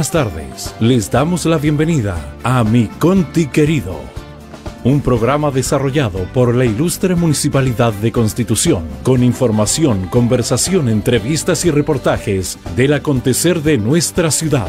buenas tardes. Les damos la bienvenida a Mi Conti Querido, un programa desarrollado por la ilustre Municipalidad de Constitución, con información, conversación, entrevistas y reportajes del acontecer de nuestra ciudad.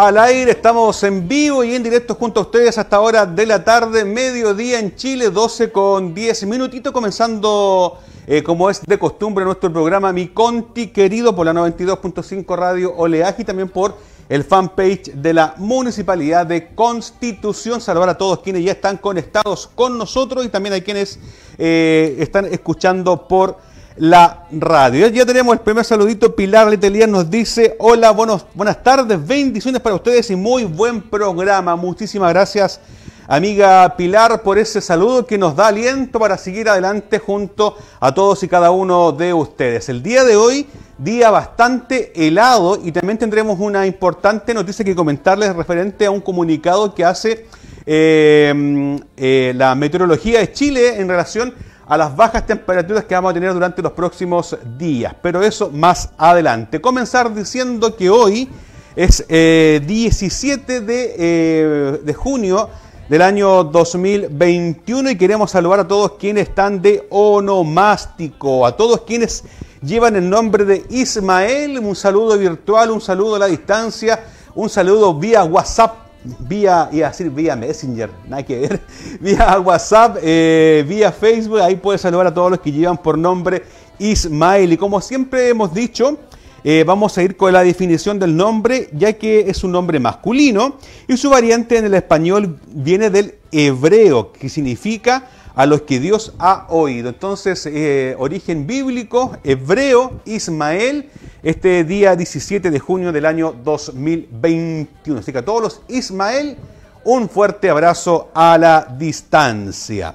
Al aire, estamos en vivo y en directo junto a ustedes hasta hora de la tarde, mediodía en Chile, 12 con 10 minutitos, comenzando eh, como es de costumbre nuestro programa Mi Conti Querido por la 92.5 Radio Oleaje y también por el fanpage de la Municipalidad de Constitución. Saludar a todos quienes ya están conectados con nosotros y también a quienes eh, están escuchando por la radio. Ya, tenemos el primer saludito. Pilar Letelier nos dice, hola, buenos, buenas tardes, bendiciones para ustedes y muy buen programa. Muchísimas gracias, amiga Pilar, por ese saludo que nos da aliento para seguir adelante junto a todos y cada uno de ustedes. El día de hoy, día bastante helado y también tendremos una importante noticia que comentarles referente a un comunicado que hace eh, eh, la meteorología de Chile en relación a las bajas temperaturas que vamos a tener durante los próximos días. Pero eso más adelante. Comenzar diciendo que hoy es eh, 17 de, eh, de junio del año 2021 y queremos saludar a todos quienes están de onomástico, a todos quienes llevan el nombre de Ismael, un saludo virtual, un saludo a la distancia, un saludo vía WhatsApp vía, iba a vía Messenger, nada que ver, vía WhatsApp, eh, vía Facebook, ahí puedes saludar a todos los que llevan por nombre Ismael. Y como siempre hemos dicho, eh, vamos a ir con la definición del nombre, ya que es un nombre masculino y su variante en el español viene del hebreo, que significa a los que Dios ha oído. Entonces, eh, origen bíblico, hebreo, Ismael, este día 17 de junio del año 2021. Así que a todos los Ismael, un fuerte abrazo a la distancia.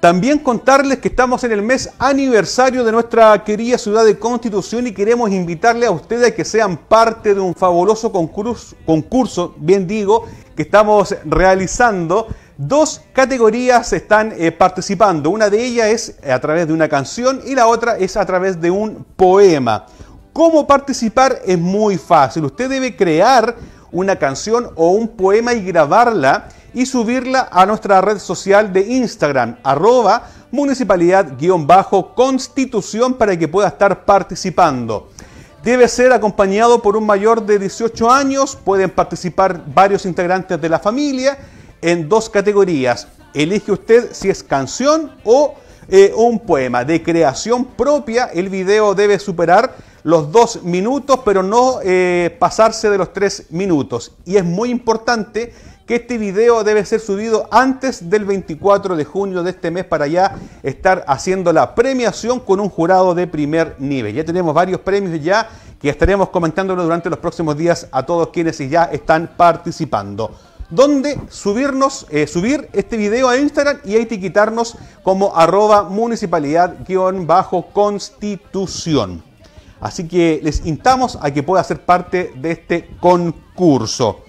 También contarles que estamos en el mes aniversario de nuestra querida ciudad de Constitución y queremos invitarles a ustedes a que sean parte de un fabuloso concurso bien digo, que estamos realizando. Dos categorías están eh, participando. Una de ellas es a través de una canción y la otra es a través de un poema. ¿Cómo participar? Es muy fácil. Usted debe crear una canción o un poema y grabarla y subirla a nuestra red social de Instagram, arroba municipalidad-constitución para que pueda estar participando. Debe ser acompañado por un mayor de 18 años, pueden participar varios integrantes de la familia en dos categorías. Elige usted si es canción o eh, un poema de creación propia. El video debe superar los dos minutos, pero no eh, pasarse de los tres minutos. Y es muy importante que este video debe ser subido antes del 24 de junio de este mes para ya estar haciendo la premiación con un jurado de primer nivel. Ya tenemos varios premios ya que estaremos comentándolo durante los próximos días a todos quienes ya están participando. Donde subirnos, eh, subir este video a Instagram y etiquetarnos como arroba municipalidad-constitución. Así que les instamos a que pueda ser parte de este concurso.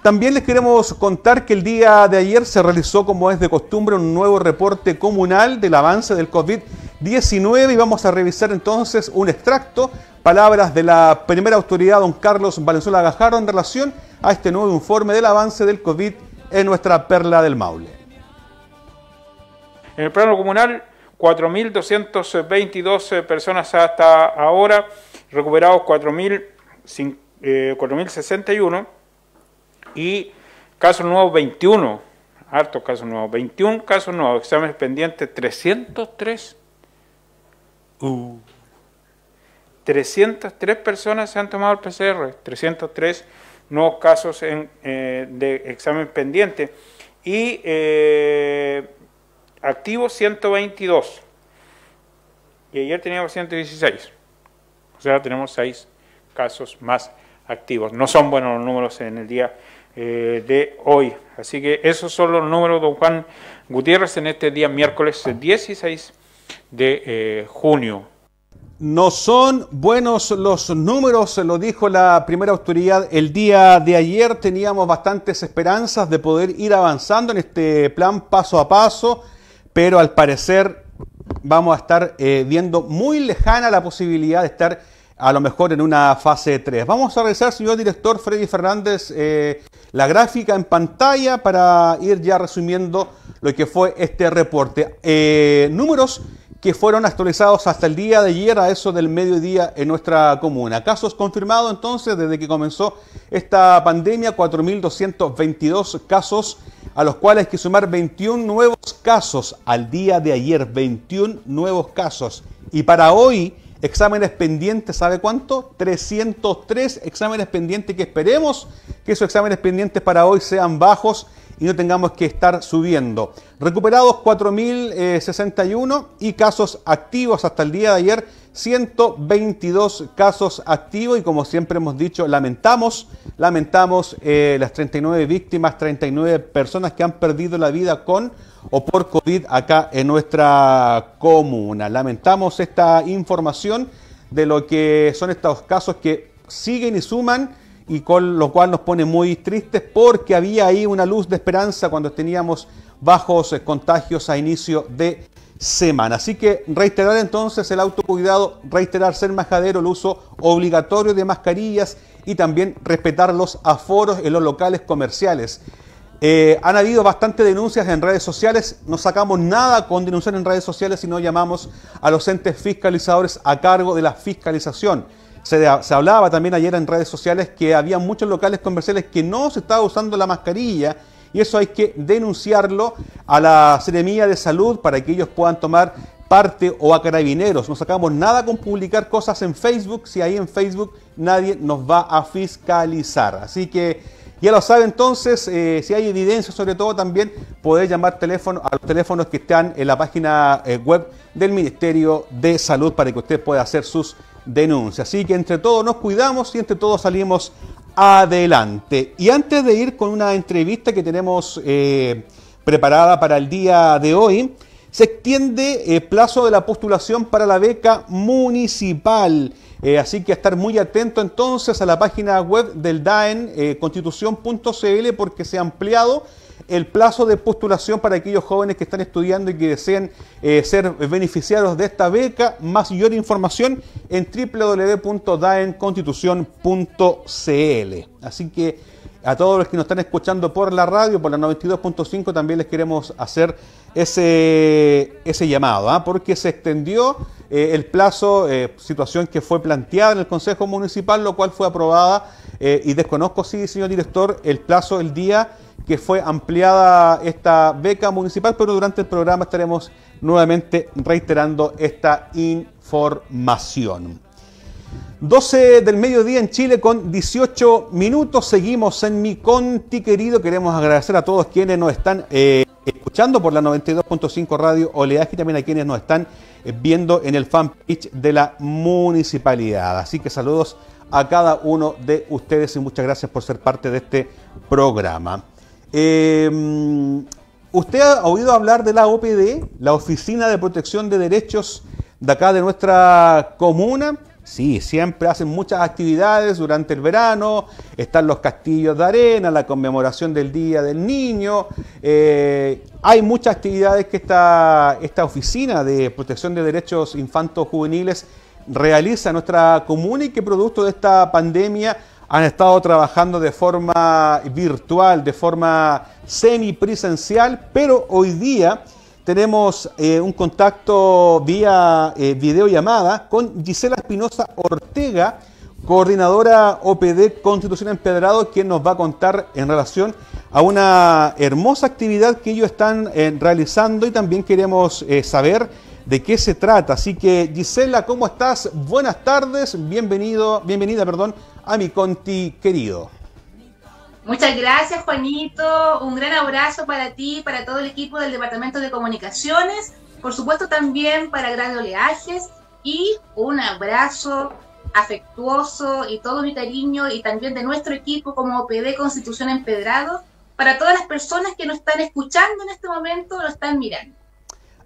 También les queremos contar que el día de ayer se realizó, como es de costumbre, un nuevo reporte comunal del avance del COVID-19 y vamos a revisar entonces un extracto, palabras de la primera autoridad, don Carlos Valenzuela Gajardo, en relación a este nuevo informe del avance del COVID en nuestra perla del Maule. En el plano comunal, 4.222 personas hasta ahora, recuperados 4.000 4.061 y casos nuevos 21, harto casos nuevos, 21 casos nuevos, exámenes pendientes 303. Uh. 303 personas se han tomado el PCR, 303 nuevos casos en, eh, de examen pendiente y eh, activos 122. Y ayer teníamos 116. O sea, tenemos 6 casos más activos. No son buenos los números en el día eh, de hoy. Así que esos son los números don Juan Gutiérrez en este día miércoles 16 de junio. No son buenos los números, lo dijo la primera autoridad. El día de ayer teníamos bastantes esperanzas de poder ir avanzando en este plan paso a paso, pero al parecer vamos a estar eh, viendo muy lejana la posibilidad de estar a lo mejor en una fase 3. Vamos a revisar, señor director Freddy Fernández, eh, la gráfica en pantalla para ir ya resumiendo lo que fue este reporte. Eh, números que fueron actualizados hasta el día de ayer a eso del mediodía en nuestra comuna. Casos confirmados entonces desde que comenzó esta pandemia, 4.222 casos, a los cuales hay que sumar 21 nuevos casos al día de ayer, 21 nuevos casos. Y para hoy, exámenes pendientes, ¿sabe cuánto? 303 exámenes pendientes que esperemos que esos exámenes pendientes para hoy sean bajos y no tengamos que estar subiendo. Recuperados 4.061 y casos activos hasta el día de ayer 122 casos activos y como siempre hemos dicho, lamentamos, lamentamos eh, las 39 víctimas, 39 personas que han perdido la vida con o por COVID acá en nuestra comuna. Lamentamos esta información de lo que son estos casos que siguen y suman y con lo cual nos pone muy tristes porque había ahí una luz de esperanza cuando teníamos bajos eh, contagios a inicio de semana. Así que reiterar entonces el autocuidado, reiterar ser majadero, el uso obligatorio de mascarillas y también respetar los aforos en los locales comerciales. Eh, han habido bastantes denuncias en redes sociales, no sacamos nada con denunciar en redes sociales, sino llamamos a los entes fiscalizadores a cargo de la fiscalización. Se, hablaba también ayer en redes sociales que había muchos locales comerciales que no se estaba usando la mascarilla y eso hay que denunciarlo a la Seremía de Salud para que ellos puedan tomar parte o a carabineros. No sacamos nada con publicar cosas en Facebook si ahí en Facebook nadie nos va a fiscalizar. Así que ya lo sabe entonces, eh, si hay evidencia sobre todo también, poder llamar teléfono, a los teléfonos que están en la página eh, web del Ministerio de Salud para que usted pueda hacer sus denuncias. Así que entre todos nos cuidamos y entre todos salimos adelante. Y antes de ir con una entrevista que tenemos eh, preparada para el día de hoy, se extiende el plazo de la postulación para la beca municipal. Eh, así que estar muy atento entonces a la página web del DAEN, eh, constitución.cl, porque se ha ampliado el plazo de postulación para aquellos jóvenes que están estudiando y que deseen eh, ser beneficiarios de esta beca. Más mayor información en www.daenconstitución.cl. Así que a todos los que nos están escuchando por la radio, por la 92.5, también les queremos hacer ese, ese llamado, ¿ah? porque se extendió eh, el plazo, eh, situación que fue planteada en el Consejo Municipal, lo cual fue aprobada, eh, y desconozco, sí, señor director, el plazo, el día que fue ampliada esta beca municipal, pero durante el programa estaremos nuevamente reiterando esta información. 12 del mediodía en Chile con 18 minutos. Seguimos en mi conti querido. Queremos agradecer a todos quienes nos están escuchando por la 92.5 Radio Oleaje y también a quienes nos están eh, viendo en el fanpage de la municipalidad. Así que saludos a cada uno de ustedes y muchas gracias por ser parte de este programa. Em, ¿Usted ha oído hablar de la OPD, la Oficina de Protección de Derechos de acá de nuestra comuna? Sí, siempre hacen muchas actividades durante el verano, están los castillos de arena, la conmemoración del Día del Niño, eh, hay muchas actividades que esta, esta oficina de protección de derechos infantos juveniles realiza en nuestra comuna y que producto de esta pandemia han estado trabajando de forma virtual, de forma semipresencial, pero hoy día tenemos eh, un contacto vía eh, videollamada con Gisela Espinosa Ortega, coordinadora OPD Constitución Empedrado, quien nos va a contar en relación a una hermosa actividad que ellos están eh, realizando y también queremos eh, saber de qué se trata. Así que Gisela, ¿cómo estás? Buenas tardes, bienvenido, bienvenida, perdón, a mi Conti querido. Muchas gracias, Juanito. Un gran abrazo para ti, para todo el equipo del Departamento de Comunicaciones, por supuesto también para Gran Oleajes y un abrazo afectuoso y todo mi cariño y también de nuestro equipo como PD Constitución Empedrado para todas las personas que nos están escuchando en este momento nos están mirando.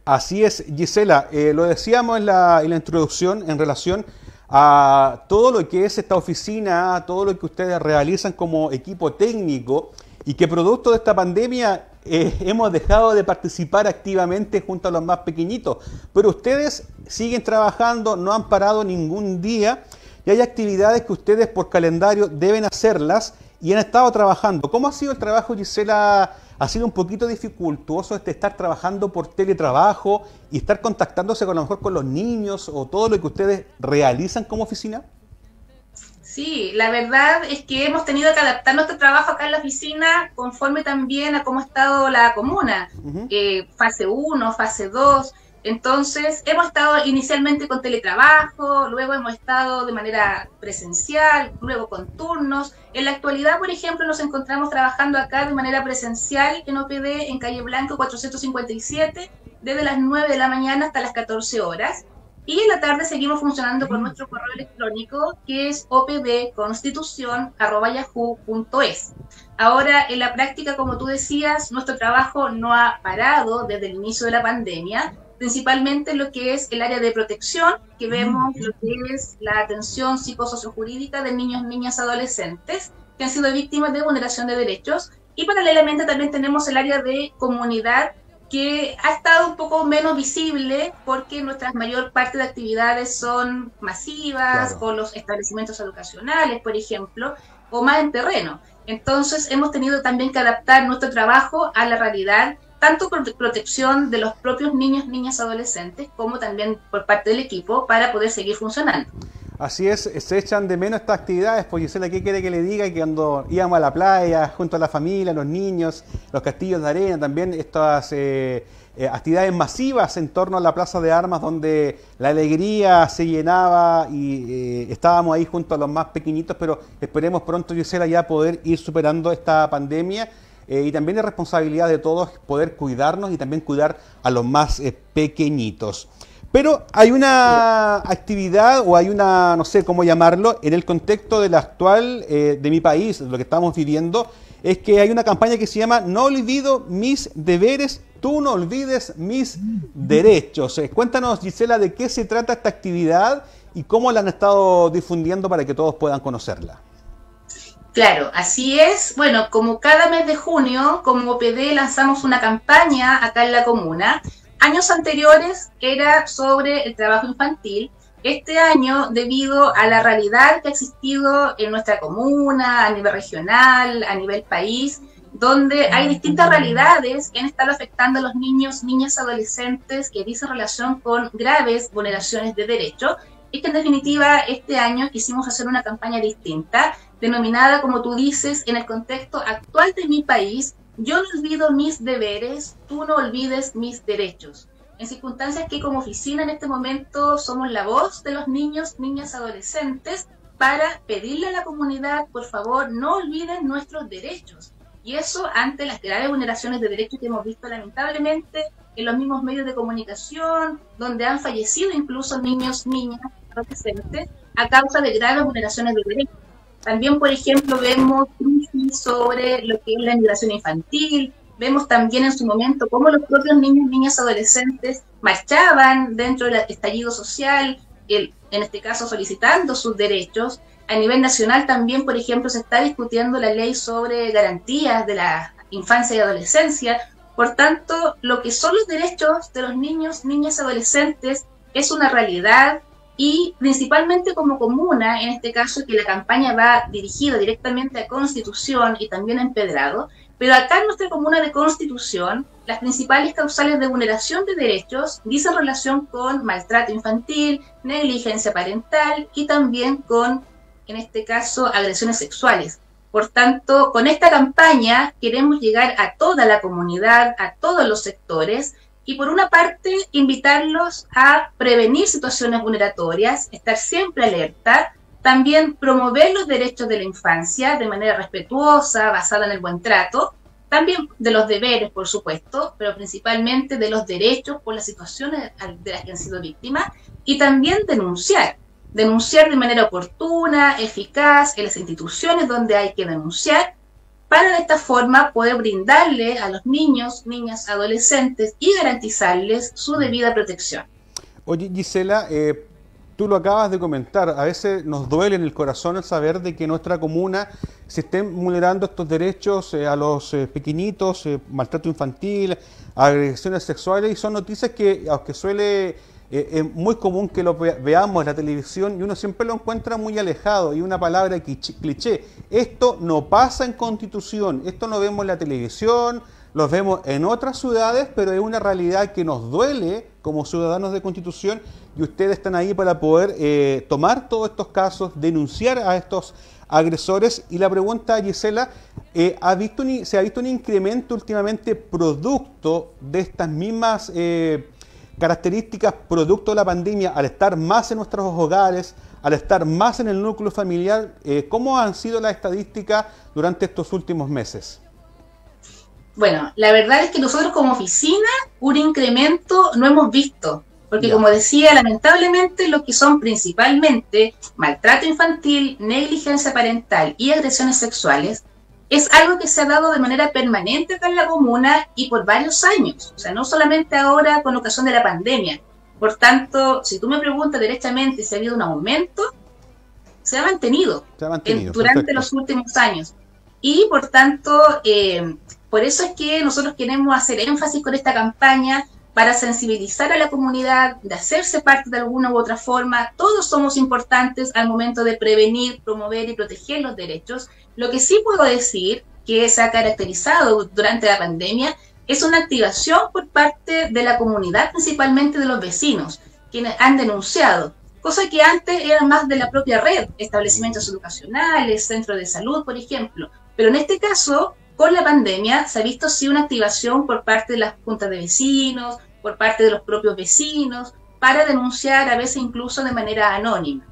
Así es, Gisela, eh, lo decíamos en la, introducción en relación a todo lo que es esta oficina, todo lo que ustedes realizan como equipo técnico y que producto de esta pandemia eh, hemos dejado de participar activamente junto a los más pequeñitos. Pero ustedes siguen trabajando, no han parado ningún día y hay actividades que ustedes por calendario deben hacerlas y han estado trabajando. ¿Cómo ha sido el trabajo, Gisela? ¿Ha sido un poquito dificultoso este estar trabajando por teletrabajo y estar contactándose con a lo mejor con los niños o todo lo que ustedes realizan como oficina? Sí, la verdad es que hemos tenido que adaptar nuestro trabajo acá en la oficina conforme también a cómo ha estado la comuna. Eh, fase 1, fase 2. Entonces, hemos estado inicialmente con teletrabajo, luego hemos estado de manera presencial, luego con turnos. En la actualidad, por ejemplo, nos encontramos trabajando acá de manera presencial en OPD en Calle Blanco 457, desde las 9 de la mañana hasta las 14 horas. Y en la tarde seguimos funcionando con nuestro correo electrónico que es opdconstitución.yahoo.es. Ahora, en la práctica, como tú decías, nuestro trabajo no ha parado desde el inicio de la pandemia principalmente lo que es el área de protección, que vemos lo que es la atención psicosociojurídica de niños, niñas, adolescentes que han sido víctimas de vulneración de derechos. Y paralelamente también tenemos el área de comunidad que ha estado un poco menos visible porque nuestra mayor parte de actividades son masivas, con los establecimientos educacionales, por ejemplo, o más en terreno. Entonces hemos tenido también que adaptar nuestro trabajo a la realidad tanto por protección de los propios niños, niñas, adolescentes, como también por parte del equipo para poder seguir funcionando. Así es, se echan de menos estas actividades, pues Gisela, ¿qué quiere que le diga? Que cuando íbamos a la playa, junto a la familia, los niños, los castillos de arena, también estas eh, eh, actividades masivas en torno a la Plaza de Armas, donde la alegría se llenaba y eh, estábamos ahí junto a los más pequeñitos, pero esperemos pronto, Gisela, ya poder ir superando esta pandemia eh, y también es responsabilidad de todos poder cuidarnos y también cuidar a los más eh, pequeñitos. Pero hay una actividad o hay una, no sé cómo llamarlo, en el contexto del actual eh, de mi país, lo que estamos viviendo, es que hay una campaña que se llama No olvido mis deberes, tú no olvides mis derechos. cuéntanos, Gisela, de qué se trata esta actividad y cómo la han estado difundiendo para que todos puedan conocerla. Claro, así es. Bueno, como cada mes de junio, como OPD lanzamos una campaña acá en la comuna. Años anteriores era sobre el trabajo infantil. Este año, debido a la realidad que ha existido en nuestra comuna, a nivel regional, a nivel país, donde hay distintas realidades que han estado afectando a los niños, niñas, adolescentes que dicen relación con graves vulneraciones de derechos, y que en definitiva este año quisimos hacer una campaña distinta denominada, como tú dices, en el contexto actual de mi país, yo no olvido mis deberes, tú no olvides mis derechos. En circunstancias que como oficina en este momento somos la voz de los niños, niñas, adolescentes, para pedirle a la comunidad, por favor, no olviden nuestros derechos. Y eso ante las graves vulneraciones de derechos que hemos visto lamentablemente en los mismos medios de comunicación, donde han fallecido incluso niños, niñas, adolescentes, a causa de graves vulneraciones de derechos. También, por ejemplo, vemos sobre lo que es la migración infantil, vemos también en su momento cómo los propios niños, niñas, adolescentes marchaban dentro del estallido social, el, en este caso solicitando sus derechos. A nivel nacional también, por ejemplo, se está discutiendo la ley sobre garantías de la infancia y adolescencia. Por tanto, lo que son los derechos de los niños, niñas, adolescentes es una realidad y principalmente como comuna, en este caso que la campaña va dirigida directamente a Constitución y también a Empedrado, pero acá en nuestra comuna de Constitución, las principales causales de vulneración de derechos dicen relación con maltrato infantil, negligencia parental y también con en este caso, agresiones sexuales. Por tanto, con esta campaña queremos llegar a toda la comunidad, a todos los sectores, y por una parte, invitarlos a prevenir situaciones vulneratorias, estar siempre alerta, también promover los derechos de la infancia de manera respetuosa, basada en el buen trato, también de los deberes, por supuesto, pero principalmente de los derechos por las situaciones de las que han sido víctimas, y también denunciar, denunciar de manera oportuna, eficaz en las instituciones donde hay que denunciar, para de esta forma poder brindarle a los niños, niñas, adolescentes y garantizarles su debida protección. Oye, Gisela, eh, tú lo acabas de comentar, a veces nos duele en el corazón el saber de que nuestra comuna se estén vulnerando estos derechos eh, a los eh, pequeñitos, maltrato infantil, agresiones sexuales, y son noticias que, aunque suele eh, es muy común que lo veamos en la televisión y uno siempre lo encuentra muy alejado y una palabra cliché. Esto no pasa en constitución, esto no vemos en la televisión, lo vemos en otras ciudades, pero es una realidad que nos duele como ciudadanos de constitución y ustedes están ahí para poder eh, tomar todos estos casos, denunciar a estos agresores. Y la pregunta, Gisela, eh, ¿ha visto ¿se ha visto un incremento últimamente producto de estas mismas características producto de la pandemia, al estar más en nuestros hogares, al estar más en el núcleo familiar, eh, ¿cómo han sido las estadísticas durante estos últimos meses? Bueno, la verdad es que nosotros como oficina un incremento no hemos visto, porque como decía, lamentablemente lo que son principalmente maltrato infantil, negligencia parental y agresiones sexuales es algo que se ha dado de manera permanente acá en la comuna y por varios años, o sea, no solamente ahora con ocasión de la pandemia. Por tanto, si tú me preguntas directamente si ha habido un aumento, se ha mantenido, durante los últimos años. Y por tanto, eh, por eso es que nosotros queremos hacer énfasis con esta campaña para sensibilizar a la comunidad, de hacerse parte de alguna u otra forma. Todos somos importantes al momento de prevenir, promover y proteger los derechos. Lo que sí puedo decir que se ha caracterizado durante la pandemia es una activación por parte de la comunidad, principalmente de los vecinos, quienes han denunciado, cosa que antes era más de la propia red, establecimientos educacionales, centros de salud, por ejemplo. Pero en este caso, con la pandemia, se ha visto sí una activación por parte de las juntas de vecinos, por parte de los propios vecinos para denunciar a veces incluso de manera anónima.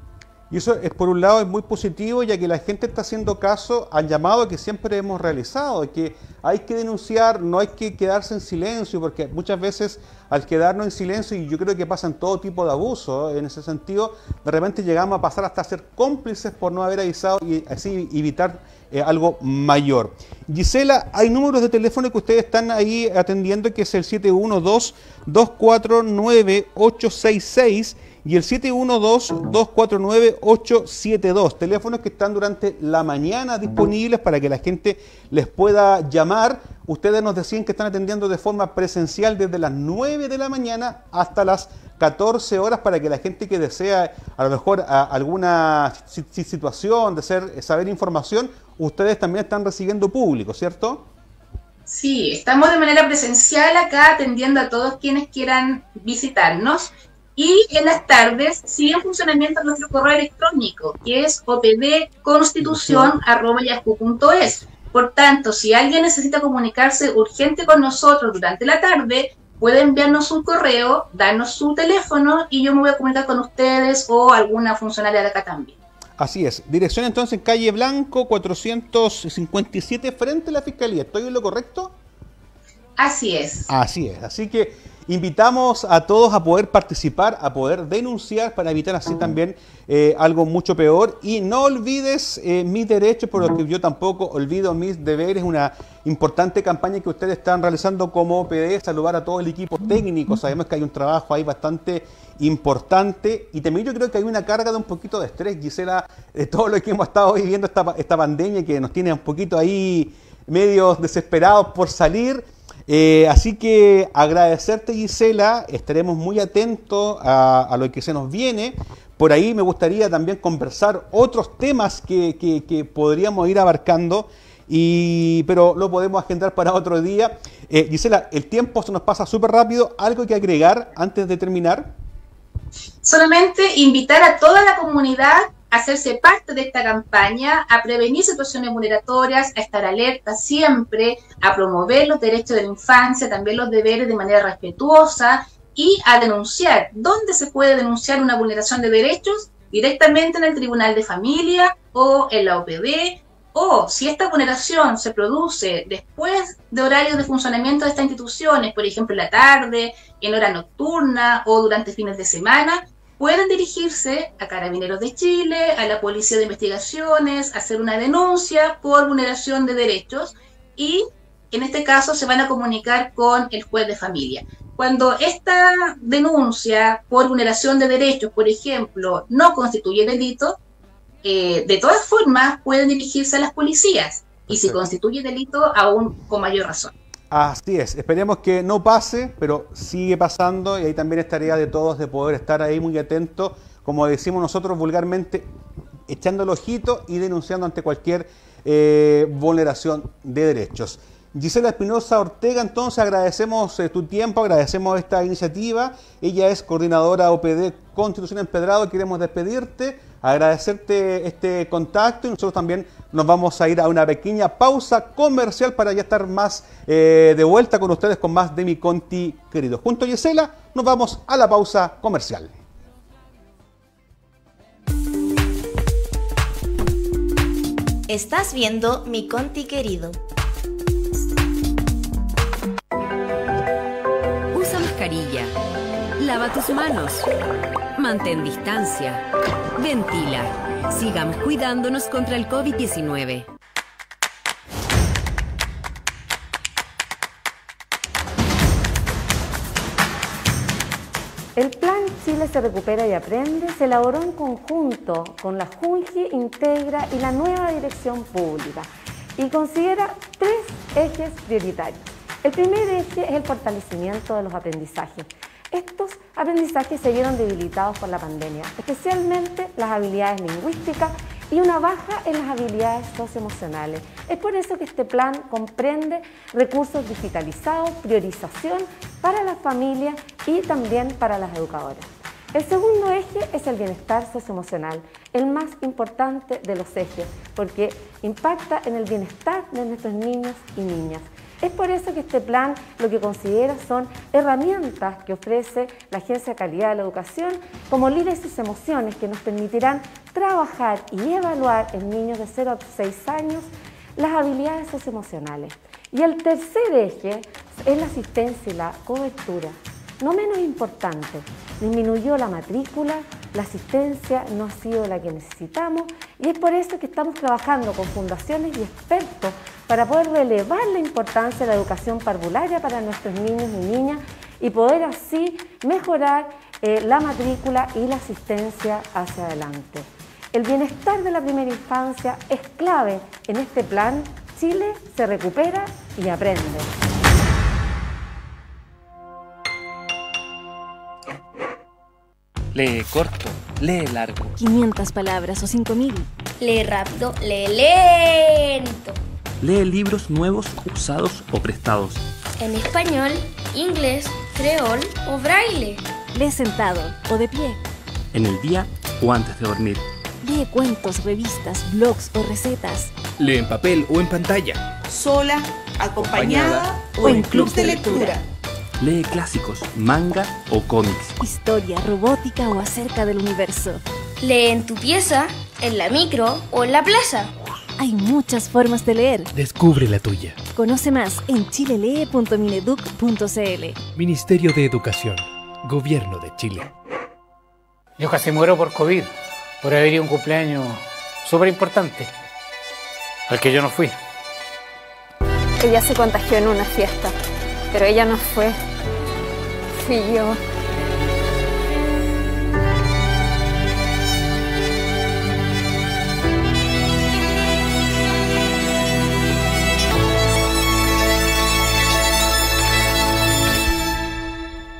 Y eso es por un lado es muy positivo ya que la gente está haciendo caso al llamado que siempre hemos realizado, que hay que denunciar, no hay que quedarse en silencio, porque muchas veces al quedarnos en silencio, y yo creo que pasan todo tipo de abusos en ese sentido, de repente llegamos a pasar hasta ser cómplices por no haber avisado y así evitar eh, algo mayor. Gisela, hay números de teléfono que ustedes están ahí atendiendo, que es el 712-249-866 y el 712-249-872. Teléfonos que están durante la mañana disponibles para que la gente les pueda llamar. Ustedes nos decían que están atendiendo de forma presencial desde las 9 de la mañana hasta las 14 horas para que la gente que desea a lo mejor alguna situación, de ser, saber información, ustedes también están recibiendo público, ¿cierto? Sí, estamos de manera presencial acá atendiendo a todos quienes quieran visitarnos y en las tardes sigue en funcionamiento nuestro correo electrónico, que es opdconstitución.yahoo.es. Por tanto, si alguien necesita comunicarse urgente con nosotros durante la tarde, puede enviarnos un correo, darnos su teléfono y yo me voy a comunicar con ustedes o alguna funcionaria de acá también. Así es. Dirección entonces en calle Blanco 457 frente a la Fiscalía. ¿Estoy en lo correcto? Así es. Así es. Así que Invitamos a todos a poder participar, a poder denunciar para evitar así también eh, algo mucho peor. Y no olvides eh, mis derechos, porque yo tampoco olvido mis deberes. Una importante campaña que ustedes están realizando como OPD, saludar a todo el equipo técnico. Sabemos que hay un trabajo ahí bastante importante y también yo creo que hay una carga de un poquito de estrés, Gisela, de todo lo que hemos estado viviendo esta, esta pandemia que nos tiene un poquito ahí medios desesperados por salir eh, así que agradecerte Gisela, estaremos muy atentos a, lo que se nos viene. Por ahí me gustaría también conversar otros temas que, podríamos ir abarcando, y, pero lo podemos agendar para otro día. Eh, Gisela, el tiempo se nos pasa súper rápido. ¿Algo que agregar antes de terminar? Solamente invitar a toda la comunidad hacerse parte de esta campaña, a prevenir situaciones vulneratorias, a estar alerta siempre, a promover los derechos de la infancia, también los deberes de manera respetuosa y a denunciar. ¿Dónde se puede denunciar una vulneración de derechos? Directamente en el Tribunal de Familia o en la OPD o si esta vulneración se produce después de horarios de funcionamiento de estas instituciones, por ejemplo en la tarde, en hora nocturna o durante fines de semana, pueden dirigirse a Carabineros de Chile, a la Policía de Investigaciones, hacer una denuncia por vulneración de derechos y en este caso se van a comunicar con el juez de familia. Cuando esta denuncia por vulneración de derechos, por ejemplo, no constituye delito, eh, de todas formas pueden dirigirse a las policías y si constituye delito, aún con mayor razón. Así es, esperemos que no pase, pero sigue pasando y ahí también es tarea de todos de poder estar ahí muy atentos, como decimos nosotros vulgarmente, echando el ojito y denunciando ante cualquier eh, vulneración de derechos. Gisela Espinosa Ortega, entonces agradecemos eh, tu tiempo, agradecemos esta iniciativa. Ella es coordinadora OPD Constitución Empedrado. Queremos despedirte, agradecerte este contacto y nosotros también nos vamos a ir a una pequeña pausa comercial para ya estar más eh, de vuelta con ustedes con más de mi Conti querido. Junto a Gisela nos vamos a la pausa comercial. Estás viendo mi Conti querido. Lava tus manos. Mantén distancia. Ventila. Sigamos cuidándonos contra el COVID-19. El Plan Chile se recupera y aprende se elaboró en conjunto con la Junji Integra y la nueva Dirección Pública y considera tres ejes prioritarios. El primer eje es el fortalecimiento de los aprendizajes. Estos aprendizajes se vieron debilitados por la pandemia, especialmente las habilidades lingüísticas y una baja en las habilidades socioemocionales. Es por eso que este plan comprende recursos digitalizados, priorización para las familias y también para las educadoras. El segundo eje es el bienestar socioemocional, el más importante de los ejes, porque impacta en el bienestar de nuestros niños y niñas. Es por eso que este plan lo que considera son herramientas que ofrece la Agencia de Calidad de la Educación como líderes sus emociones que nos permitirán trabajar y evaluar en niños de 0 a 6 años las habilidades socioemocionales. Y el tercer eje es la asistencia y la cobertura. No menos importante, disminuyó la matrícula, la asistencia no ha sido la que necesitamos y es por eso que estamos trabajando con fundaciones y expertos para poder relevar la importancia de la educación parvularia para nuestros niños y niñas y poder así mejorar eh, la matrícula y la asistencia hacia adelante. El bienestar de la primera infancia es clave en este plan. Chile se recupera y aprende. Lee corto, lee largo. 500 palabras o 5000. Lee rápido, lee lento. Lee libros nuevos, usados o prestados. En español, inglés, creol o braille. Lee sentado o de pie. En el día o antes de dormir. Lee cuentos, revistas, blogs o recetas. Lee en papel o en pantalla. Sola, acompañada, o en clubs de lectura. Lee clásicos, manga o cómics. Historia, robótica o acerca del universo. Lee en tu pieza, en la micro o en la plaza. Hay muchas formas de leer. Descubre la tuya. Conoce más en chilelee.mineduc.cl. Ministerio de Educación. Gobierno de Chile. Yo casi muero por COVID, por haber ido a un cumpleaños súper importante, al que yo no fui. Ella se contagió en una fiesta, pero ella no fue. Fui yo.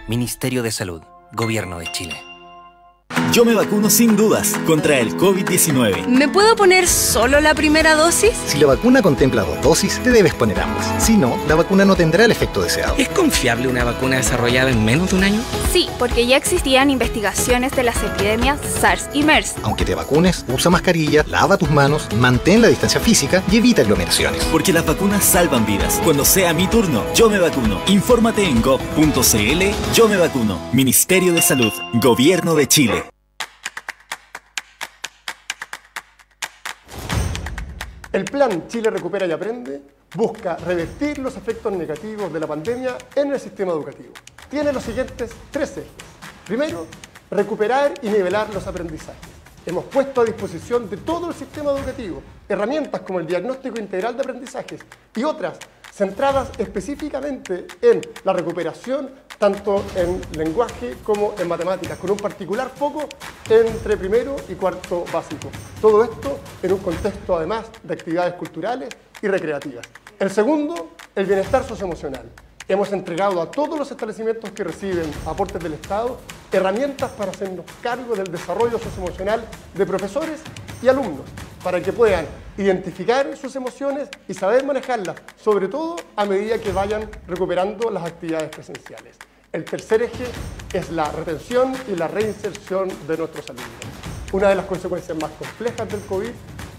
Ministerio de Salud, Gobierno de Chile. Yo me vacuno sin dudas contra el COVID-19. ¿Me puedo poner solo la primera dosis? Si la vacuna contempla dos dosis, te debes poner ambas. Si no, la vacuna no tendrá el efecto deseado. ¿Es confiable una vacuna desarrollada en menos de un año? Sí, porque ya existían investigaciones de las epidemias SARS y MERS. Aunque te vacunes, usa mascarilla, lava tus manos, mantén la distancia física y evita aglomeraciones. Porque las vacunas salvan vidas. Cuando sea mi turno, yo me vacuno. Infórmate en gov.cl. Yo me vacuno. Ministerio de Salud. Gobierno de Chile. El plan Chile Recupera y Aprende busca revertir los efectos negativos de la pandemia en el sistema educativo. Tiene los siguientes tres ejes. Primero, recuperar y nivelar los aprendizajes. Hemos puesto a disposición de todo el sistema educativo herramientas como el diagnóstico integral de aprendizajes y otras centradas específicamente en la recuperación tanto en lenguaje como en matemáticas, con un particular foco entre primero y cuarto básico. Todo esto en un contexto además de actividades culturales y recreativas. El segundo, el bienestar socioemocional. Hemos entregado a todos los establecimientos que reciben aportes del Estado herramientas para hacernos cargo del desarrollo socioemocional de profesores y alumnos, para que puedan identificar sus emociones y saber manejarlas, sobre todo a medida que vayan recuperando las actividades presenciales. El tercer eje es la retención y la reinserción de nuestros alumnos. Una de las consecuencias más complejas del COVID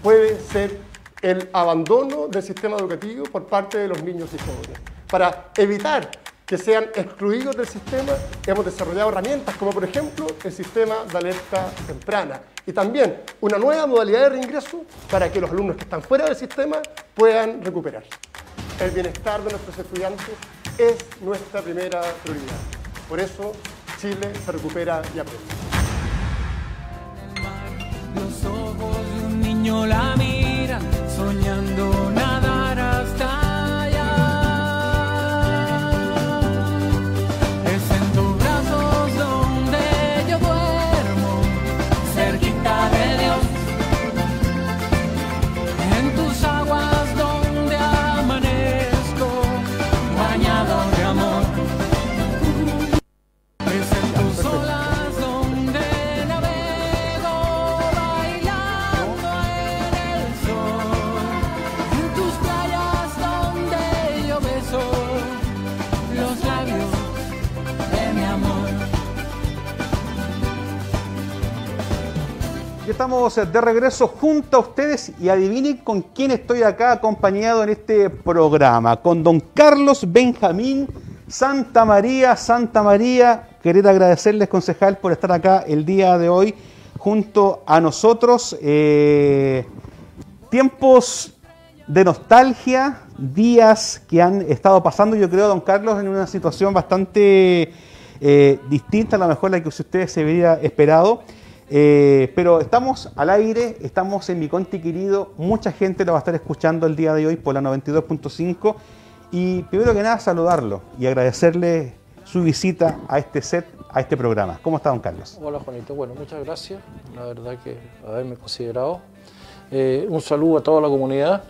puede ser el abandono del sistema educativo por parte de los niños y jóvenes. Para evitar que sean excluidos del sistema, hemos desarrollado herramientas como por ejemplo el sistema de alerta temprana y también una nueva modalidad de reingreso para que los alumnos que están fuera del sistema puedan recuperar. El bienestar de nuestros estudiantes es nuestra primera prioridad. Por eso Chile se recupera y aprende. Los ojos de un niño la miran, soñando de regreso junto a ustedes y adivinen con quién estoy acá acompañado en este programa. Con don Carlos Benjamín Santa María. Santa María, querer agradecerles, concejal, por estar acá el día de hoy junto a nosotros. Eh, tiempos de nostalgia, días que han estado pasando, yo creo, don Carlos, en una situación bastante eh, distinta a lo mejor la que ustedes se hubiera esperado. Eh, pero estamos al aire, estamos en mi Conti querido, mucha gente lo va a estar escuchando el día de hoy por la 92.5 y primero que nada saludarlo y agradecerle su visita a este set, a este programa. ¿Cómo está don Carlos? Hola Juanito, bueno, muchas gracias, la verdad que haberme considerado. Eh, un saludo a toda la comunidad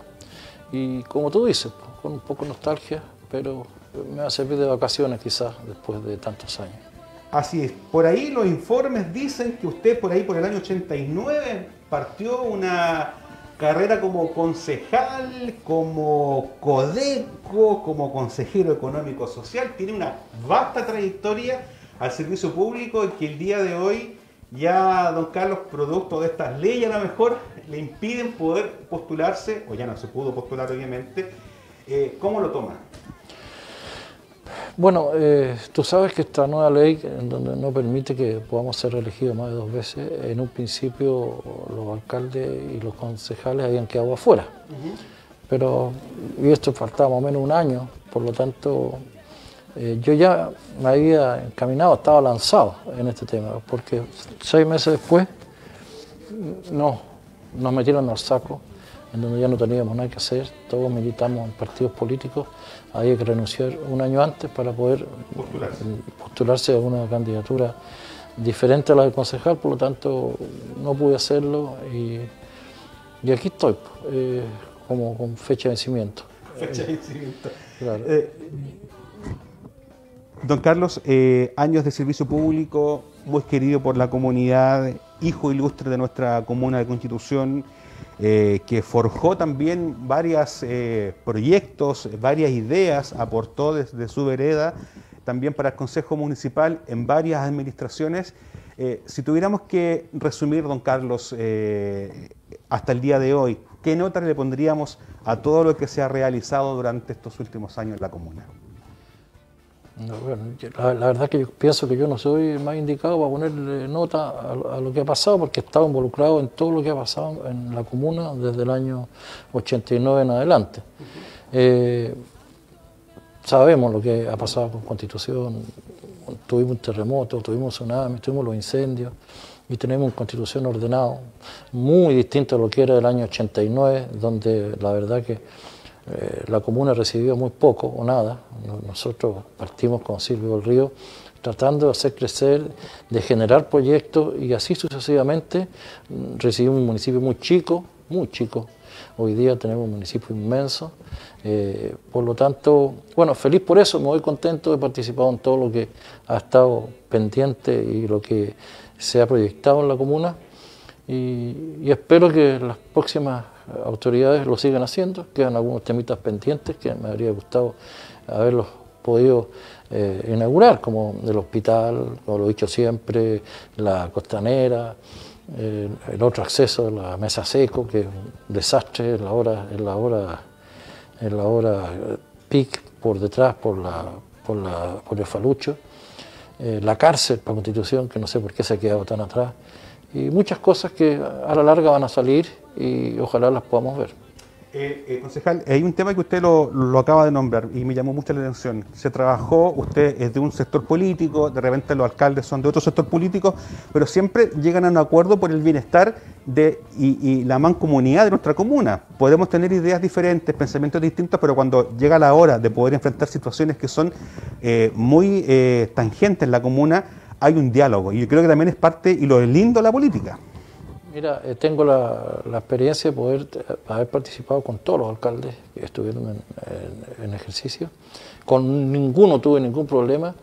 y como tú dices, pues, con un poco de nostalgia, pero me va a servir de vacaciones quizás después de tantos años. Así es. Por ahí los informes dicen que usted por ahí por el año 89 partió una carrera como concejal, como codeco, como consejero económico social. Tiene una vasta trayectoria al servicio público y que el día de hoy ya, don Carlos, producto de estas leyes a lo mejor, le impiden poder postularse, o ya no se pudo postular obviamente. Eh, ¿Cómo lo toma? Bueno, eh, tú sabes que esta nueva ley, en donde no permite que podamos ser elegidos más de dos veces, en un principio los alcaldes y los concejales habían quedado afuera. Pero, y esto faltaba más o menos un año, por lo tanto, eh, yo ya me había encaminado, estaba lanzado en este tema, porque seis meses después, no, nos metieron al saco, en donde ya no teníamos nada que hacer, todos militamos en partidos políticos, había que renunciar un año antes para poder Postularse. postularse a una candidatura diferente a la del concejal, por lo tanto no pude hacerlo y, y aquí estoy, eh, como con fecha de vencimiento. Fecha de vencimiento. Claro. Eh, Don Carlos, eh, años de servicio público, muy querido por la comunidad, hijo ilustre de nuestra comuna de Constitución, eh, que forjó también varios eh, proyectos, varias ideas, aportó desde su vereda, también para el Consejo Municipal en varias administraciones. Eh, si tuviéramos que resumir, don Carlos, hasta el día de hoy, ¿qué nota le pondríamos a todo lo que se ha realizado durante estos últimos años en la comuna? La, verdad es que yo pienso que yo no soy más indicado para ponerle nota a, lo que ha pasado porque he estado involucrado en todo lo que ha pasado en la comuna desde el año 89 en adelante. Eh, sabemos lo que ha pasado con Constitución, tuvimos un terremoto, tuvimos tsunami, tuvimos los incendios y tenemos una constitución ordenada muy distinto a lo que era el año 89, donde la verdad que eh, la comuna recibió muy poco o nada. Nosotros partimos con Silvio del Río tratando de hacer crecer, de generar proyectos y así sucesivamente mm, recibimos un municipio muy chico, muy chico. Hoy día tenemos un municipio inmenso. Eh, por lo tanto, bueno, feliz por eso, me voy contento de participar en todo lo que ha estado pendiente y lo que se ha proyectado en la comuna y espero que las próximas autoridades lo siguen haciendo, quedan algunos temitas pendientes que me habría gustado haberlos podido eh, inaugurar, como el hospital, como lo he dicho siempre, la costanera, el otro acceso a la mesa seco, que es un desastre en la hora, en la hora, en la hora peak por detrás, por, la, por, la, por el falucho, eh, la cárcel para Constitución, que no sé por qué se ha quedado tan atrás, y muchas cosas que a la larga van a salir y ojalá las podamos ver. Eh, eh, concejal, hay un tema que usted lo, acaba de nombrar y me llamó mucho la atención. Se trabajó, usted es de un sector político, de repente los alcaldes son de otro sector político, pero siempre llegan a un acuerdo por el bienestar de, y, la mancomunidad de nuestra comuna. Podemos tener ideas diferentes, pensamientos distintos, pero cuando llega la hora de poder enfrentar situaciones que son eh, muy tangentes en la comuna, hay un diálogo. Y yo creo que también es parte y lo lindo de la política. Mira, eh, tengo la, experiencia de poder eh, haber participado con todos los alcaldes que estuvieron en, ejercicio. Con ninguno tuve ningún problema.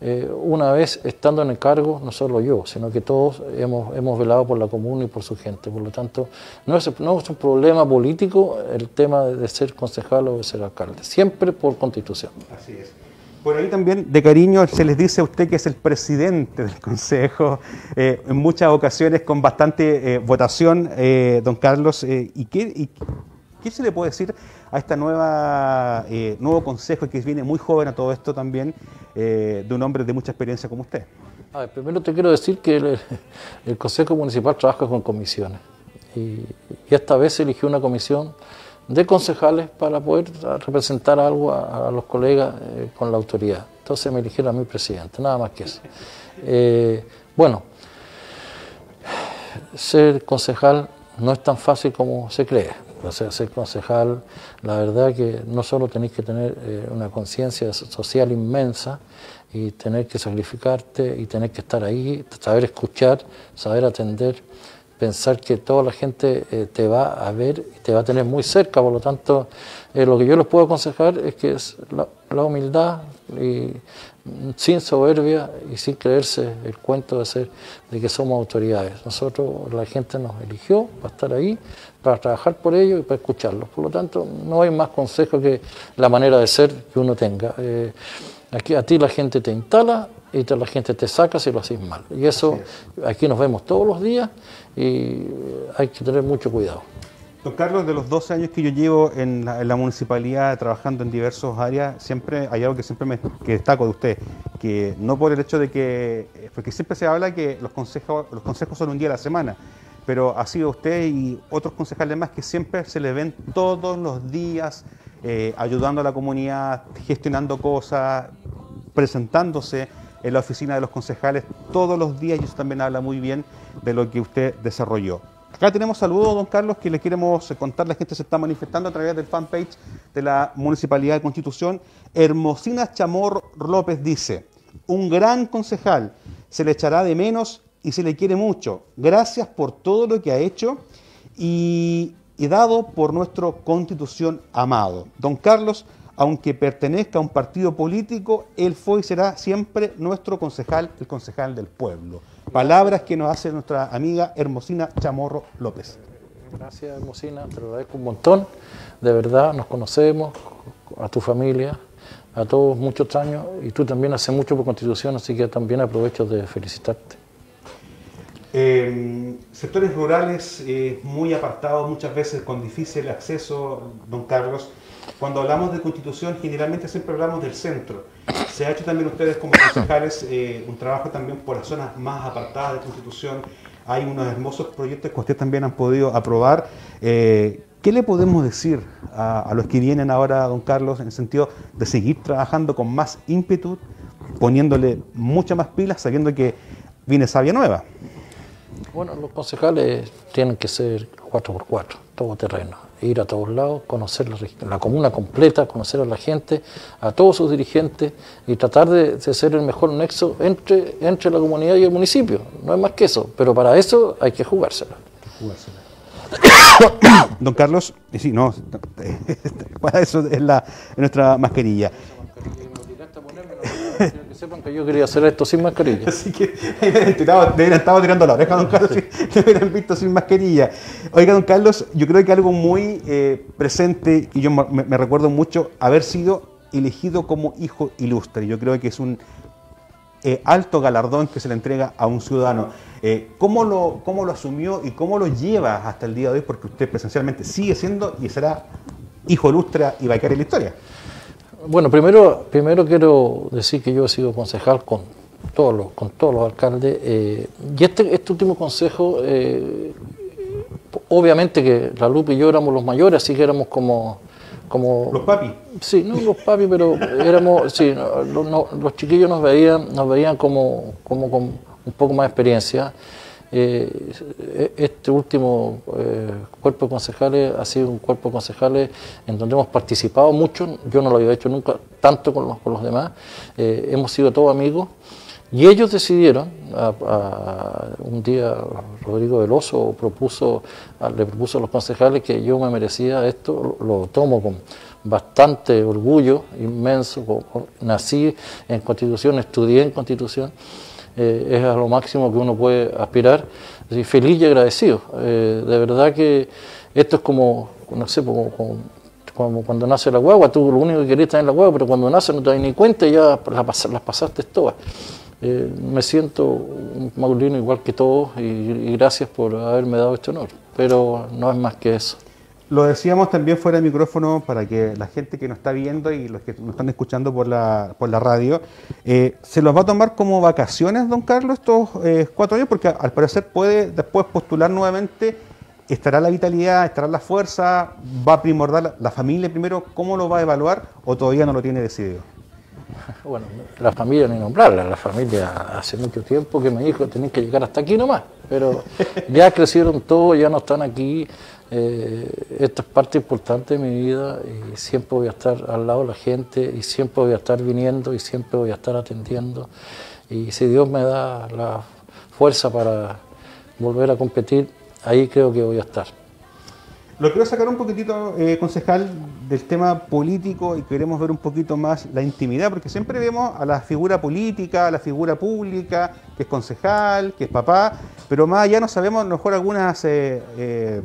Eh, una vez estando en el cargo, no solo yo, sino que todos hemos, hemos velado por la comuna y por su gente. Por lo tanto, no es, no es un problema político el tema de ser concejal o de ser alcalde, siempre por constitución. Así es. Por ahí también de cariño se les dice a usted que es el presidente del Consejo, eh, en muchas ocasiones con bastante eh, votación, eh, don Carlos. ¿y, qué, qué, se le puede decir a este nuevo Consejo que viene muy joven a todo esto también, de un hombre de mucha experiencia como usted? primero te quiero decir que el, Consejo Municipal trabaja con comisiones y, y esta vez eligió una comisión de concejales para poder representar algo a, los colegas eh, con la autoridad. Entonces me eligieron a mi presidente, nada más que eso. Eh, bueno, ser concejal no es tan fácil como se cree. O sea, ser concejal, la verdad que no solo tenéis que tener eh, una conciencia social inmensa y tener que sacrificarte y tener que estar ahí, saber escuchar, saber atender pensar que toda la gente eh, te va a ver y te va a tener muy cerca, por lo tanto, eh, lo que yo les puedo aconsejar es que es la, humildad y sin soberbia y sin creerse el cuento de ser de que somos autoridades. Nosotros, la gente nos eligió para estar ahí, para trabajar por ellos y para escucharlos. Por lo tanto, no hay más consejo que la manera de ser que uno tenga. Eh, aquí a ti la gente te instala y la gente te saca si lo haces mal. Y eso aquí nos vemos todos los días y hay que tener mucho cuidado. Don Carlos, de los 12 años que yo llevo en la, municipalidad trabajando en diversas áreas, siempre hay algo que siempre me destaco de usted, que no por el hecho de que, porque siempre se habla que los consejos, los consejos son un día a la semana, pero ha sido usted y otros concejales más que siempre se le ven todos los días eh, ayudando a la comunidad, gestionando cosas, presentándose en la oficina de los concejales todos los días y eso también habla muy bien de lo que usted desarrolló. Acá tenemos saludos, don Carlos, que le queremos contar. La gente se está manifestando a través del fanpage de la Municipalidad de Constitución. Hermosina Chamor López dice, un gran concejal, se le echará de menos y se le quiere mucho. Gracias por todo lo que ha hecho y, y dado por nuestra Constitución amado. Don Carlos, aunque pertenezca a un partido político, él fue y será siempre nuestro concejal, el concejal del pueblo. Palabras que nos hace nuestra amiga Hermosina Chamorro López. Gracias, Hermosina, te lo agradezco un montón. De verdad, nos conocemos, a tu familia, a todos muchos años, y tú también haces mucho por Constitución, así que también aprovecho de felicitarte. Eh, sectores rurales eh, muy apartados, muchas veces con difícil acceso, don Carlos. Cuando hablamos de constitución, generalmente siempre hablamos del centro. Se ha hecho también ustedes como concejales eh, un trabajo también por las zonas más apartadas de constitución. Hay unos hermosos proyectos que ustedes también han podido aprobar. Eh, ¿Qué le podemos decir a, los que vienen ahora, don Carlos, en el sentido de seguir trabajando con más ímpetu, poniéndole muchas más pilas, sabiendo que viene sabia nueva? Bueno, los concejales tienen que ser 4x4, todo terreno, ir a todos lados, conocer la, la comuna completa, conocer a la gente, a todos sus dirigentes y tratar de, de ser el mejor nexo entre, entre la comunidad y el municipio. No es más que eso, pero para eso hay que jugársela. Don Carlos, eh, sí, no, para eso es, la, es nuestra mascarilla. Sepan que yo quería hacer esto sin mascarilla. Así que hubieran estado tirando la oreja, don Carlos, si me hubieran visto sin mascarilla. Oiga, don Carlos, yo creo que algo muy eh, presente, y yo me, recuerdo mucho haber sido elegido como hijo ilustre. Yo creo que es un eh, alto galardón que se le entrega a un ciudadano. Eh, ¿cómo, lo, ¿Cómo lo asumió y cómo lo lleva hasta el día de hoy? Porque usted presencialmente sigue siendo y será hijo ilustre y va a quedar en la historia. Bueno, primero, primero quiero decir que yo he sido concejal con todos los, con todos los alcaldes. eh, y este, este último consejo, eh, obviamente que la Lupe y yo éramos los mayores, así que éramos como... como los papi. Sí, no los papi, pero éramos, sí, no, no, los chiquillos nos veían, nos veían como, como con un poco más de experiencia. Eh, este último eh, cuerpo de concejales ha sido un cuerpo de concejales en donde hemos participado mucho, yo no lo había hecho nunca tanto con los, demás, eh, hemos sido todos amigos. Y ellos decidieron, un día Rodrigo Veloso propuso, le propuso a los concejales que yo me merecía esto, lo, tomo con bastante orgullo inmenso, nací en Constitución, estudié en Constitución, eh, es a lo máximo que uno puede aspirar, Así, feliz y agradecido. Eh, de verdad que esto es como, no sé, como, cuando nace la guagua, tú lo único que querías en la guagua, pero cuando nace no te das ni cuenta y ya las pasaste todas. Eh, me siento un maulino igual que todos y, y gracias por haberme dado este honor, pero no es más que eso. Lo decíamos también fuera de micrófono para que la gente que nos está viendo y los que nos están escuchando por la, por la radio, eh, ¿se los va a tomar como vacaciones, don Carlos, estos eh, cuatro años? Porque al parecer puede después postular nuevamente, estará la vitalidad, estará la fuerza, va a primordial la, la familia primero, ¿cómo lo va a evaluar o todavía no lo tiene decidido? Bueno, la familia ni nombrarla, la familia hace mucho tiempo que me dijo tenéis que llegar hasta aquí nomás, pero ya crecieron todos, ya no están aquí, eh, esto es parte importante de mi vida y siempre voy a estar al lado de la gente y siempre voy a estar viniendo y siempre voy a estar atendiendo y si Dios me da la fuerza para volver a competir, ahí creo que voy a estar. Lo quiero sacar un poquitito, eh, concejal, del tema político y queremos ver un poquito más la intimidad, porque siempre vemos a la figura política, a la figura pública, que es concejal, que es papá, pero más allá no sabemos mejor algunos eh,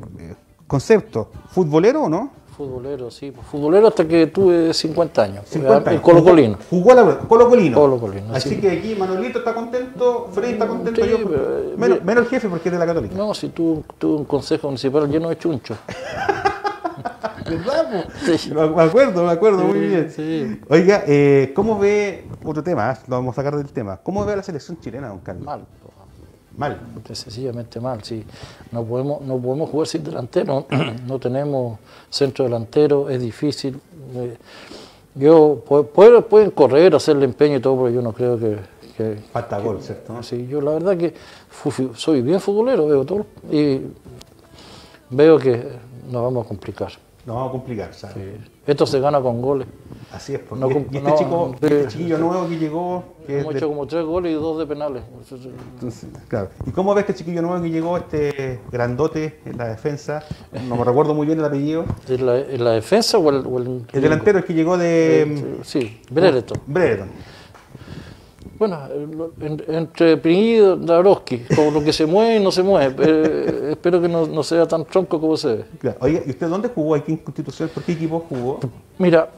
eh, conceptos. ¿Futbolero o no? Futbolero, sí, futbolero hasta que tuve 50 años, 50 el años. colocolino. Jugó a la Colo-Colino. Colo-Colino, Así sí. que aquí Manolito está contento, Freddy está contento, Sí, yo, pero- menos, menos el jefe porque es de la Católica. No, si tuve, tuve un consejo municipal lleno de chunchos. ¿Verdad? po? Me acuerdo, me acuerdo muy Sí, bien. sí. Oiga, eh, ¿cómo ve, otro tema, ah, lo vamos a sacar del tema, ¿cómo ve a la selección chilena, don Carlos? Mal. Mal. Sencillamente mal, sí. No podemos, no podemos jugar sin delantero, no tenemos centro delantero, es difícil. Eh, Yo, pu- pueden, pueden correr, hacerle empeño y todo, pero yo no creo que... que Falta que- gol, ¿cierto? Sí, yo la verdad que soy bien futbolero, veo todo, y veo que nos vamos a complicar. Nos vamos a complicar, ¿sabes? Sí. Esto se gana con goles. Así es, porque No, y este, no, chico, de- este chiquillo nuevo que llegó, que es Hemos de- hecho como tres goles y dos de penales. Entonces, claro. ¿Y cómo ves este chiquillo nuevo que llegó, este grandote en la defensa? No me recuerdo muy bien el apellido. ¿En la, en la defensa o el, o el- El delantero, el que llegó de... Eh, sí, Brereton. Brereton. Bueno, eh, en- entre Pinillo y Dabrowski, como lo que se mueve y no se mueve. Eh, espero que no, no sea tan tronco como se ve. Claro. Oiga, ¿y usted dónde jugó aquí en Constitución? ¿Por qué equipo jugó? Mira,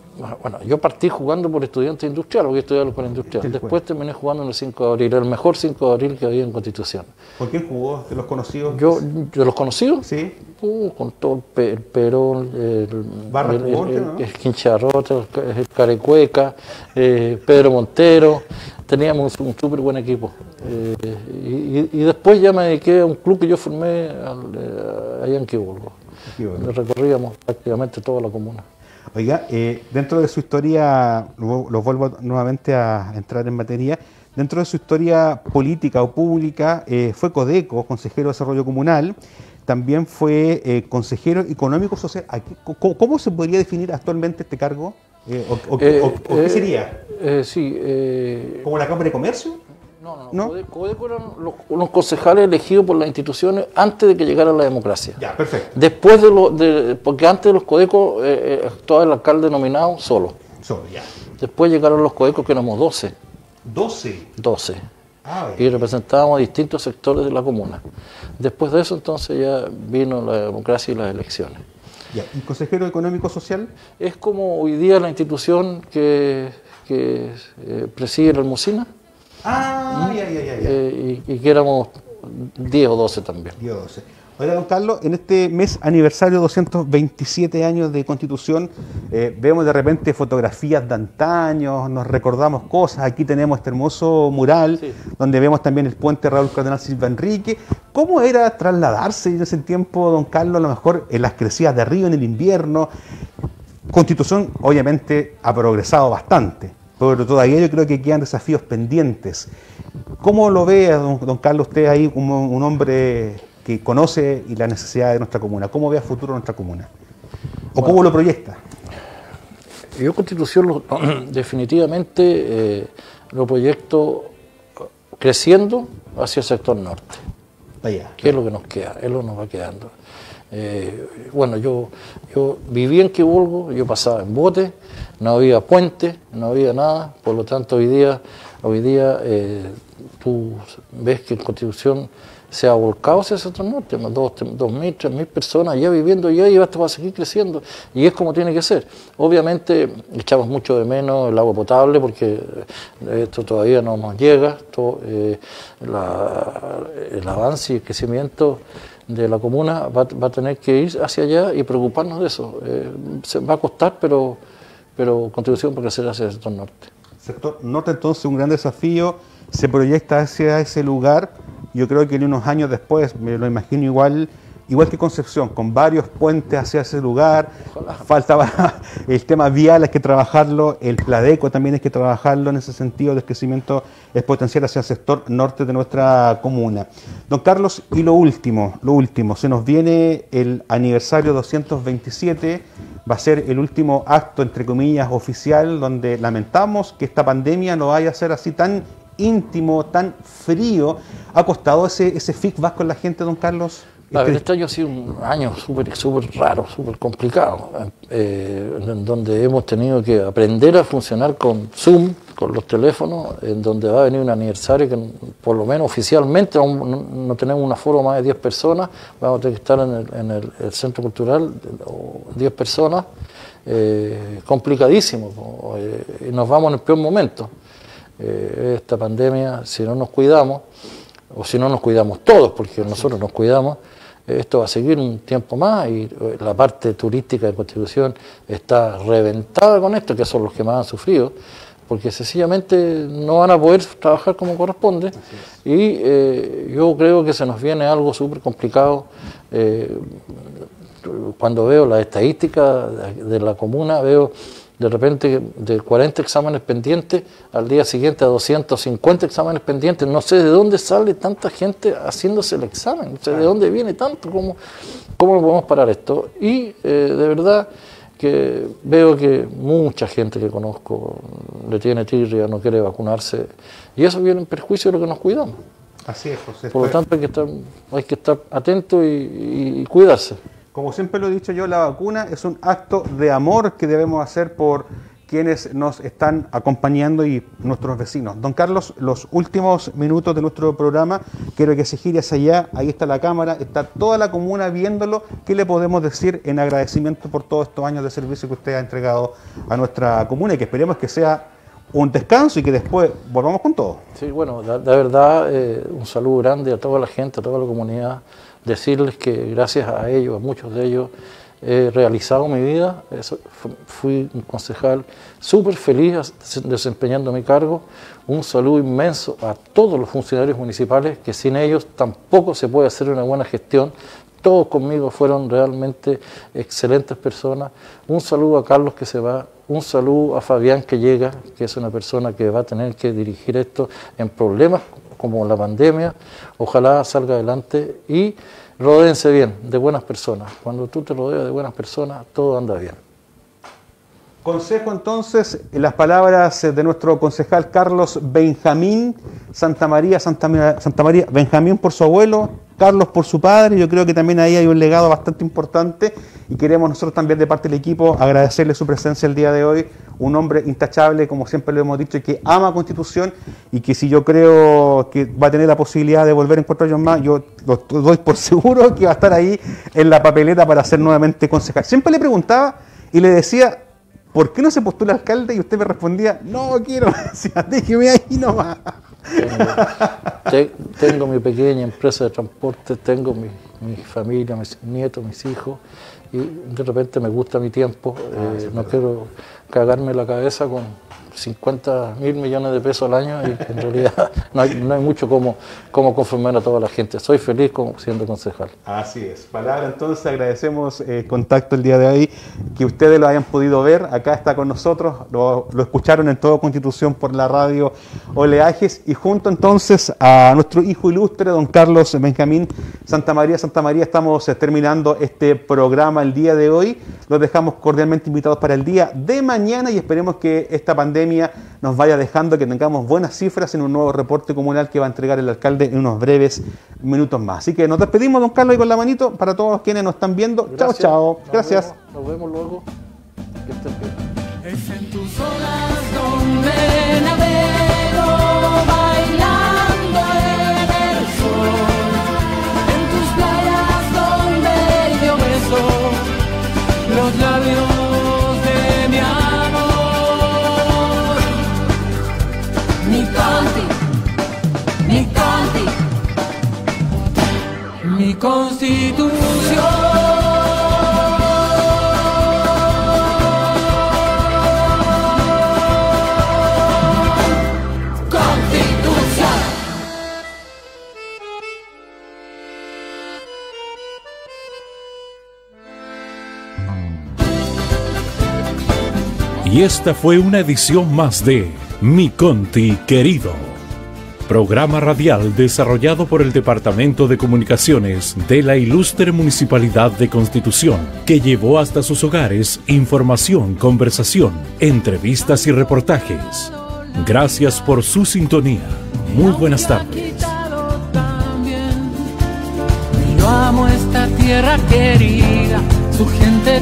bueno, yo partí jugando por estudiante industrial, porque estudiaba por industrial. Después terminé jugando en el 5 de abril, el mejor 5 de abril que había en Constitución. ¿Por quién jugó? ¿De los conocidos? Yo, ¿De los conocidos? Sí. Uh, con todo el, Pe- el Perón, el, Barra el, el, ¿no? el Quincharrota, el, Ca- el Carecueca, eh, Pedro Montero. Teníamos un súper buen equipo. Eh, y, después ya me dediqué a un club que yo formé al, eh, allá en. Quibolgo. Recorríamos prácticamente toda la comuna. Oiga, eh, dentro de su historia, lo, lo vuelvo nuevamente a entrar en materia, dentro de su historia política o pública, eh, fue Codeco, consejero de Desarrollo Comunal, también fue eh, consejero económico social. ¿cómo, cómo se podría definir actualmente este cargo? O, o- o- o qué sería? sí. eh, ¿Como la Cámara de Comercio? No, no, ¿No? Code- Codeco eran los, los concejales elegidos por las instituciones antes de que llegara la democracia. Ya, perfecto. Después de los, de- porque antes de los codecos eh, eh, actuaba el alcalde nominado solo. Solo, ya. Después llegaron los codecos que éramos 12. 12. 12. Ah, Y representábamos a distintos sectores de la comuna. Después de eso entonces ya vino la democracia y las elecciones. ya. ¿Y consejero económico social? Es como hoy día la institución que, que eh, preside la Almucina Ah, ya, ya, ya. ya. eh, y, y que éramos 10 o 12 también. Dios, doce. Oiga, don Carlos, en este mes aniversario 227 años de Constitución, eh, vemos de repente fotografías de antaño, nos recordamos cosas. Aquí tenemos este hermoso mural, donde vemos también el puente Raúl Cardenal Silva Enrique. ¿Cómo era trasladarse en ese tiempo, don Carlos, a lo mejor en las crecidas de río en el invierno? Constitución, obviamente, ha progresado bastante, pero todavía yo creo que quedan desafíos pendientes. ¿Cómo lo ve, don, don Carlos, usted ahí como un hombre que conoce y la necesidad de nuestra comuna? ¿Cómo ve a futuro nuestra comuna? ¿O cómo lo proyecta? Yo Constitución lo- definitivamente eh, lo proyecto creciendo hacia el sector norte. Allá. que es lo que nos queda, es lo que nos va quedando. Eh, bueno, yo, yo vivía en Quibolgo, yo pasaba en bote, no había puente, no había nada, por lo tanto hoy día, hoy día eh, tú ves que en Constitución se ha volcado hacia sector norte, dos, dos mil, tres mil personas ya viviendo allá y esto va a seguir creciendo y es como tiene que ser. Obviamente echamos mucho de menos el agua potable porque esto todavía no nos llega, esto, eh, el avance y el crecimiento de la comuna va, va a tener que ir hacia allá y preocuparnos de eso. Eh, se va a costar, pero, pero Constitución va a crecer hacia el sector norte. Sector norte, entonces, un gran desafío, se proyecta hacia ese lugar. Yo creo que en unos años después, me lo imagino igual, igual que Concepción, con varios puentes hacia ese lugar. Faltaba el tema vial, hay que trabajarlo, el Pladeco también hay que trabajarlo en ese sentido, el crecimiento exponencial hacia el sector norte de nuestra comuna. Don Carlos, y lo último, lo último, se nos viene el aniversario 227, va a ser el último acto, entre comillas, oficial, donde lamentamos que esta pandemia no vaya a ser así tan íntimo, tan frío. ¿Ha costado ese, ese feedback con la gente, don Carlos? A ver, este año ha sido un año súper súper raro, súper complicado, eh, en donde hemos tenido que aprender a funcionar con Zoom, con los teléfonos, en donde va a venir un aniversario que por lo menos oficialmente aún no, tenemos un aforo más de 10 personas, vamos a tener que estar en el, en el- el centro cultural, o 10 personas, eh, complicadísimo, eh, y nos vamos en el peor momento. Esta pandemia, si no nos cuidamos, o si no nos cuidamos todos, porque nosotros nos cuidamos, esto va a seguir un tiempo más y eh, la parte turística de Constitución está reventada con esto, que son los que más han sufrido, porque sencillamente no van a poder trabajar como corresponde y eh, yo creo que se nos viene algo súper complicado. eh, cuando veo las estadísticas de- de la comuna, veo de repente de 40 exámenes pendientes, al día siguiente a 250 exámenes pendientes. No sé de dónde sale tanta gente haciéndose el examen, no sé de dónde viene tanto, cómo, cómo podemos parar esto. Y eh, de verdad que veo que mucha gente que conozco le tiene tirria, no quiere vacunarse, y eso viene en perjuicio de lo que nos cuidamos. Así es, José. Por lo tanto, hay que estar, hay que estar atento y, y cuidarse. Como siempre lo he dicho yo, la vacuna es un acto de amor que debemos hacer por quienes nos están acompañando y nuestros vecinos. Don Carlos, los últimos minutos de nuestro programa, quiero que se gire hacia allá, ahí está la cámara, está toda la comuna viéndolo. ¿Qué le podemos decir en agradecimiento por todos estos años de servicio que usted ha entregado a nuestra comuna y que esperemos que sea un descanso y que después volvamos con todo? Sí, bueno, de, verdad, eh, un saludo grande a toda la gente, a toda la comunidad, decirles que gracias a ellos, a muchos de ellos, he realizado mi vida, fui un concejal súper feliz desempeñando mi cargo, un saludo inmenso a todos los funcionarios municipales, que sin ellos tampoco se puede hacer una buena gestión, todos conmigo fueron realmente excelentes personas, un saludo a Carlos que se va, un saludo a Fabián que llega, que es una persona que va a tener que dirigir esto en problemas como la pandemia, ojalá salga adelante y Rodéense bien de buenas personas. Cuando tú te rodeas de buenas personas, todo anda bien. Consejo entonces, las palabras de nuestro concejal Carlos Benjamín Santa María, Santa, María, Benjamín por su abuelo, Carlos por su padre, yo creo que también ahí hay un legado bastante importante y queremos nosotros también de parte del equipo agradecerle su presencia el día de hoy, un hombre intachable, como siempre lo hemos dicho, que ama Constitución y que si yo creo que va a tener la posibilidad de volver en cuatro años más, yo doy por seguro que va a estar ahí en la papeleta para ser nuevamente concejal. Siempre le preguntaba y le decía, ¿por qué no se postula alcalde? Y usted me respondía, no quiero, déjeme ahí nomás. Tengo, tengo, mi pequeña empresa de transporte, tengo mi, mi, familia, mis nietos, mis hijos, y de repente me gusta mi tiempo, ah, eh, no quiero cagarme la cabeza con 50 mil millones de pesos al año y en realidad no hay, mucho como, como conformar a toda la gente. Soy feliz como siendo concejal. Así es. Palabra entonces, agradecemos el eh, contacto el día de hoy, que ustedes lo hayan podido ver. Acá está con nosotros, lo, escucharon en todo Constitución por la radio Oleajes y junto entonces a nuestro hijo ilustre, don Carlos Benjamín Santa María. Santa María, estamos eh, terminando este programa el día de hoy. Los dejamos cordialmente invitados para el día de mañana y esperemos que esta pandemia nos vaya dejando que tengamos buenas cifras en un nuevo reporte comunal que va a entregar el alcalde en unos breves minutos más. Así que nos despedimos, don Carlos, y con la manito para todos quienes nos están viendo. Chao, chao. Gracias. nos vemos luego. los constitución. Y esta fue una edición más de Mi Conti querido programa radial desarrollado por el Departamento de Comunicaciones de la Ilustre Municipalidad de Constitución, que llevó hasta sus hogares información, conversación, entrevistas y reportajes. Gracias por su sintonía. Muy buenas tardes. Yo amo esta tierra querida, su gente